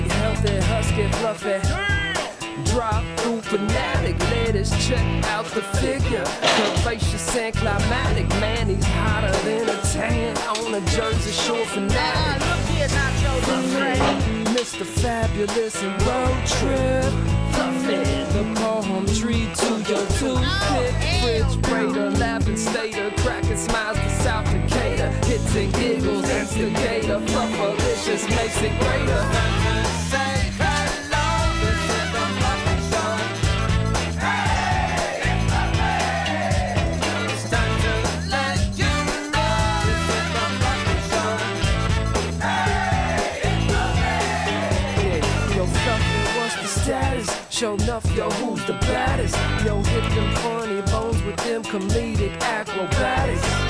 systematic, healthy, husky, fluffy. Drop through fanatic, ladies check out the figure. Curvaceous and climatic, man, he's hotter than a tan on a Jersey Shore fanatic. Mr. Fabulous and road trip. Fluffy, the Hits and giggles, instigator. Fluffalicious makes it greater. Say hello, this is the Son. It's time to let you know this is the yo, the status? Show enough, yo, who's the baddest? Yo, hit them funny bones with them comedic acrobatics.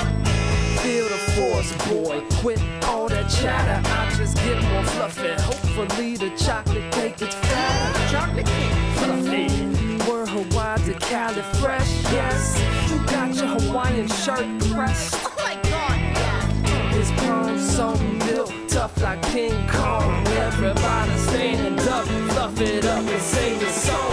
Boy. Quit all that chatter. I just get more fluffy. Hopefully, the chocolate cake gets fatter. Chocolate cake, fluffy. Word Hawaii to Cali fresh, yes. You got your Hawaiian shirt pressed. Oh my god, yeah. His palms so built tough like King Kong. Everybody stand up, fluff it up and sing the song.